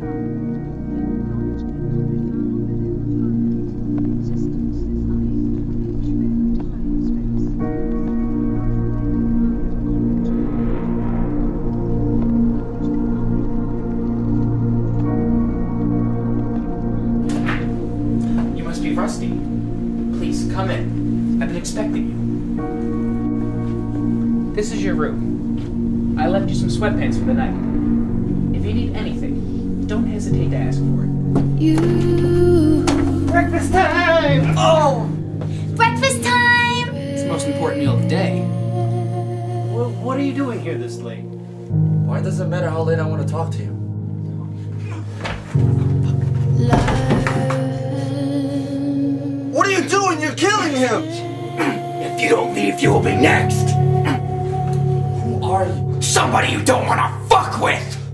You must be Rusty. Please, come in. I've been expecting you. This is your room. I left you some sweatpants for the night hesitate to ask for it. You. Breakfast time! Oh! Breakfast time! It's the most important meal of the day. Well, what are you doing here this late? Why does it matter how late I want to talk to you? What are you doing? You're killing him! If you don't leave, you will be next. Who are you? Somebody you don't want to fuck with.